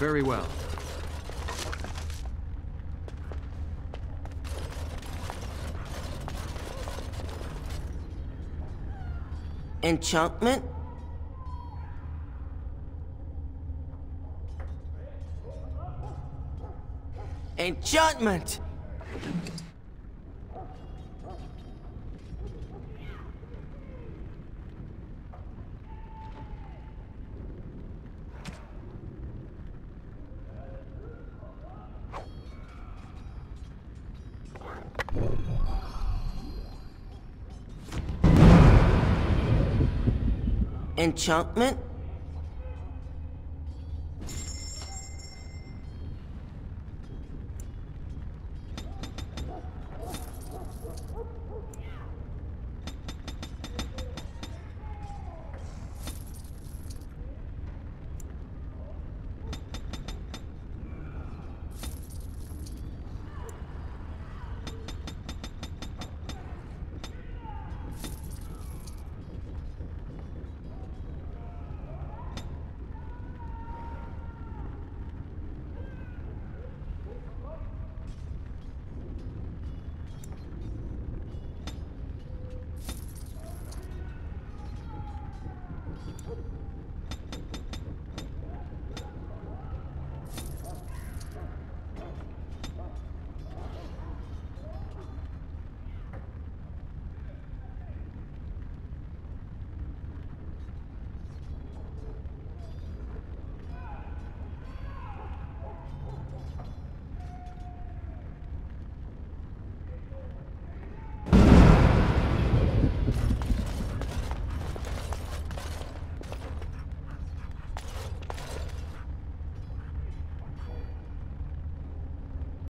Very well. Enchantment? Enchantment! Enchantment?